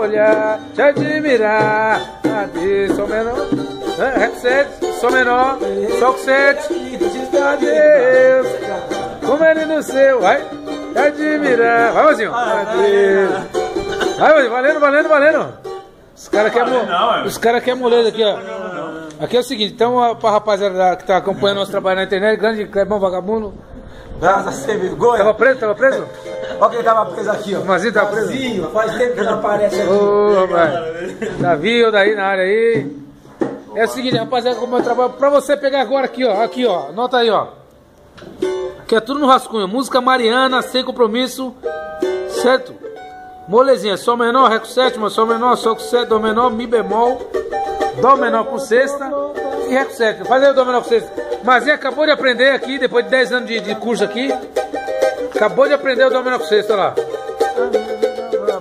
olhar, te admirar, adeus, sol menor, ré sete, sol menor, sol sete, adeus, como ele no seu, vai, te admirar, vai, mozinho, adeus, vai, mozinho, valendo, valendo, valendo, os caras querem os cara quer moleza aqui, ó, aqui é o seguinte, então, pra rapaziada que tá acompanhando nosso trabalho na internet, grande Clebão Vagabundo, Graças sem vergonha. Tava preso, tava preso? Olha quem tava preso aqui, ó. O Mazinho tava preso? Mazinho, faz tempo que não aparece aqui. Ô, rapaz. Davi, ou daí na área aí. É o seguinte, rapaziada, como eu trabalho, pra você pegar agora aqui, ó. Aqui, ó. Anota aí, ó. Aqui é tudo no rascunho. Música Mariana, sem compromisso. Certo? Molezinha, Sol menor, Ré com sétima, Sol menor, Sol com sétima, Dó menor, Mi bemol, Dó menor com sexta e Ré com sétima. Faz aí o Dó menor com sexta. Mazinha acabou de aprender aqui, depois de 10 anos de, de curso aqui. Acabou de aprender o Dó menor com sexta lá.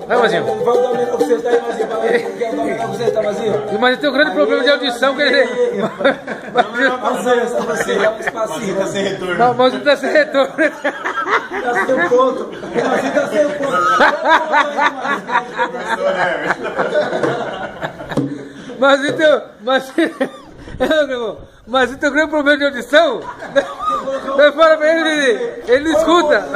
Vai, Mazinho. Vamos dar o menor com sexta aí, Mazinho. Quer dar o menor com sexta, Mazinho? Mazinho tem um grande problema de audição, quer dizer. Tá sem retorno. Não, mas tá sem retorno. Tá sem o ponto. O Mazinho tá sem ponto. Mas então, mas, mas então o grande problema de audição, vai fala pra ele, ele, ele não escuta.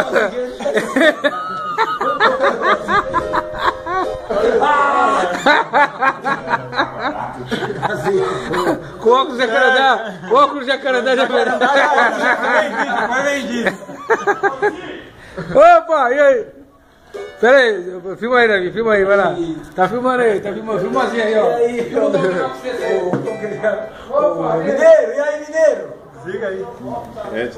Com óculos jacarandá, o óculos jacarandá já verá. Vai vendido. Opa, e aí? Pera aí, filma aí, Davi, filma aí, vai lá. Tá filmando aí, tá filmando, filma assim aí, E ó. aí, ô, Mineiro, e aí, Mineiro? É.